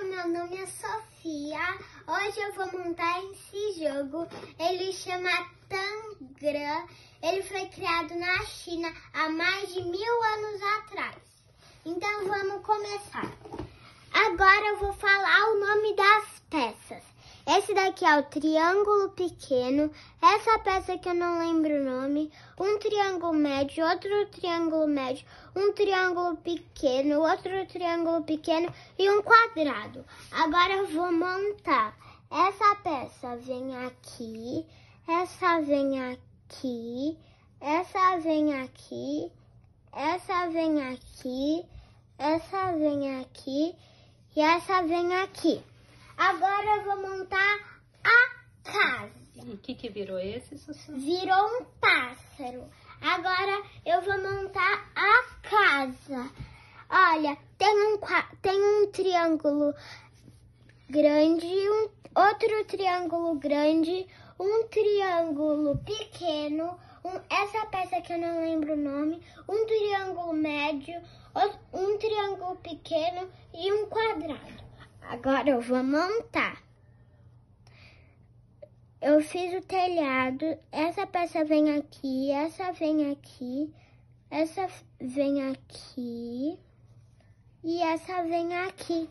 o meu nome é Sofia. Hoje eu vou montar esse jogo. Ele chama Tangram. Ele foi criado na China há mais de mil anos atrás. Então vamos começar. Agora eu vou falar o nome peças. Daqui é o triângulo pequeno, essa peça que eu não lembro o nome, um triângulo médio, outro triângulo médio, um triângulo pequeno, outro triângulo pequeno e um quadrado. Agora eu vou montar. Essa peça vem aqui, essa vem aqui, essa vem aqui, essa vem aqui, essa vem aqui e essa vem aqui. Agora eu vou montar o que, que virou esse, Sussu? Virou um pássaro. Agora eu vou montar a casa. Olha, tem um, tem um triângulo grande, um, outro triângulo grande, um triângulo pequeno, um, essa peça que eu não lembro o nome, um triângulo médio, um triângulo pequeno e um quadrado. Agora eu vou montar. Eu fiz o telhado, essa peça vem aqui, essa vem aqui, essa vem aqui e essa vem aqui.